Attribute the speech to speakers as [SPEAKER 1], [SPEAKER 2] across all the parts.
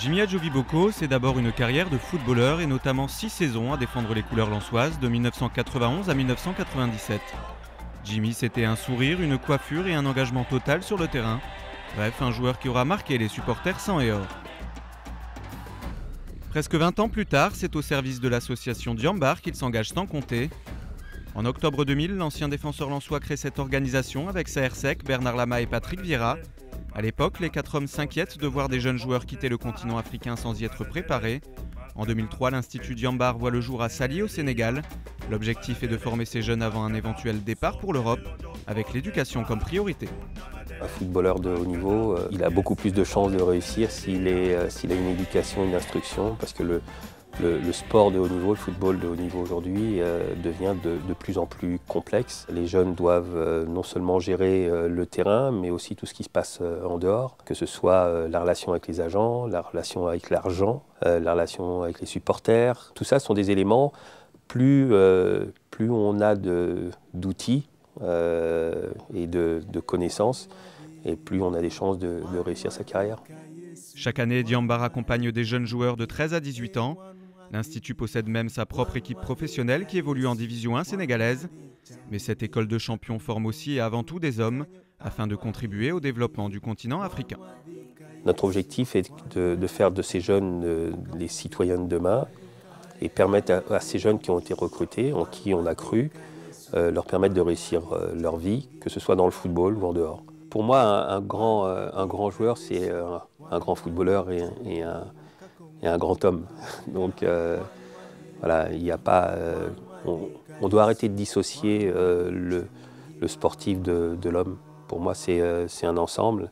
[SPEAKER 1] Jimmy Adjoviboko, c'est d'abord une carrière de footballeur et notamment six saisons à défendre les couleurs lançoises de 1991 à 1997. Jimmy, c'était un sourire, une coiffure et un engagement total sur le terrain. Bref, un joueur qui aura marqué les supporters sans et or. Presque 20 ans plus tard, c'est au service de l'association Diambar qu'il s'engage sans compter. En octobre 2000, l'ancien défenseur lançois crée cette organisation avec Saersec, Bernard Lama et Patrick Vieira. À l'époque, les quatre hommes s'inquiètent de voir des jeunes joueurs quitter le continent africain sans y être préparés. En 2003, l'Institut Diambar voit le jour à Sali au Sénégal. L'objectif est de former ces jeunes avant un éventuel départ pour l'Europe, avec l'éducation comme priorité.
[SPEAKER 2] Un footballeur de haut niveau, euh, il a beaucoup plus de chances de réussir s'il euh, a une éducation, une instruction, parce que le, le, sport de haut niveau, le football de haut niveau aujourd'hui euh, devient de, plus en plus complexe. Les jeunes doivent euh, non seulement gérer euh, le terrain, mais aussi tout ce qui se passe en dehors, que ce soit la relation avec les agents, la relation avec l'argent, la relation avec les supporters. Tout ça sont des éléments, plus, on a d'outils et de, connaissances, et plus on a des chances de, de réussir sa carrière.
[SPEAKER 1] Chaque année, Diambar accompagne des jeunes joueurs de 13 à 18 ans L'Institut possède même sa propre équipe professionnelle qui évolue en Division 1 sénégalaise. Mais cette école de champions forme aussi et avant tout des hommes afin de contribuer au développement du continent africain.
[SPEAKER 2] Notre objectif est de, faire de ces jeunes euh, les citoyens de demain et permettre à, ces jeunes qui ont été recrutés, en qui on a cru, euh, leur permettre de réussir euh, leur vie, que ce soit dans le football ou en dehors. Pour moi, un, grand, joueur, c'est un, grand footballeur et un, et un grand homme. Donc euh, voilà, il n'y a pas. Euh, on, doit arrêter de dissocier euh, le, sportif de, l'homme. Pour moi, c'est un ensemble.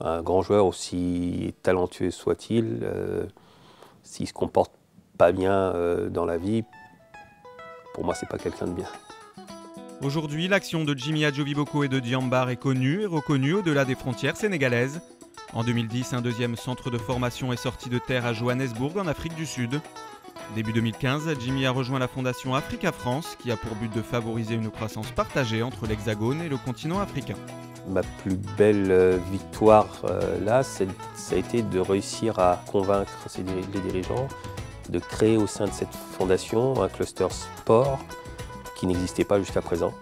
[SPEAKER 2] Un grand joueur, aussi talentueux soit-il, s'il ne se comporte pas bien dans la vie, pour moi, c'est pas quelqu'un de bien.
[SPEAKER 1] Aujourd'hui, l'action de Jimmy Adjoviboko et de Diambar est connue et reconnue au-delà des frontières sénégalaises. En 2010, un deuxième centre de formation est sorti de terre à Johannesburg, en Afrique du Sud. Début 2015, Jimmy a rejoint la fondation Africa France, qui a pour but de favoriser une croissance partagée entre l'Hexagone et le continent africain.
[SPEAKER 2] Ma plus belle euh, victoire euh, là, ça a été de réussir à convaincre les dirigeants de créer au sein de cette fondation un cluster sport qui n'existait pas jusqu'à présent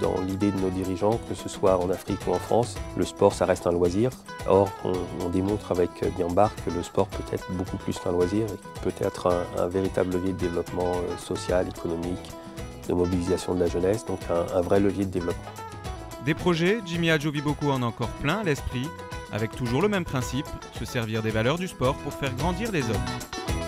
[SPEAKER 2] dans l'idée de nos dirigeants, que ce soit en Afrique ou en France, le sport, ça reste un loisir. Or, on, démontre avec Diambar que le sport peut être beaucoup plus qu'un loisir et peut être un, véritable levier de développement euh, social, économique, de mobilisation de la jeunesse, donc un, vrai levier de développement.
[SPEAKER 1] Des projets, Jimmy Adjoviboko en a encore plein l'esprit, avec toujours le même principe, se servir des valeurs du sport pour faire grandir les hommes.